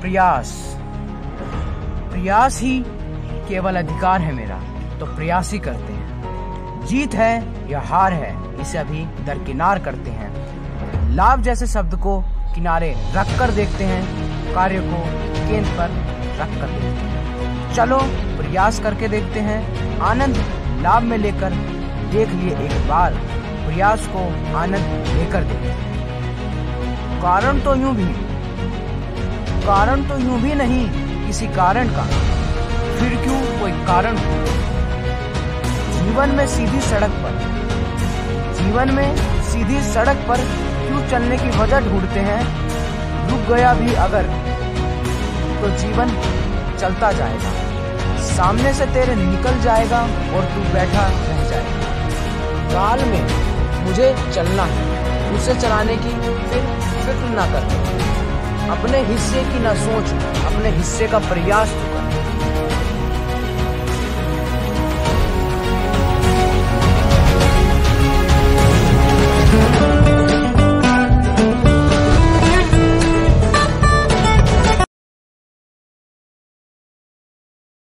प्रयास। प्रयास ही केवल अधिकार है मेरा तो प्रयास ही करते हैं। जीत है या हार है, इसे अभी दरकिनार करते हैं। लाभ जैसे शब्द को किनारे रख कर देखते हैं, कार्य को केंद्र पर रख कर देखते हैं। चलो, प्रयास करके देखते हैं। आनंद, लाभ में लेकर देख लिए एक बार। प्रयास को आनंद लेकर देखते हैं। कारण तो यूँ भी कारण तो यूँ भी नहीं, किसी कारण का। फिर क्यों कोई कारण हो? जीवन में सीधी सड़क पर। जीवन में सीधी सड़क पर क्यों चलने की वजह ढूंढते हैं? रुक गया भी अगर तो जीवन चलता जाएगा। सामने से तेरे निकल जाएगा और तू बैठा रह जाएगा। काल में मुझे चलना है। उसे चलाने की फिर फ़िक्र ना कर। अपने हिस्से की ना सोच अपने हिस्से का प्रयास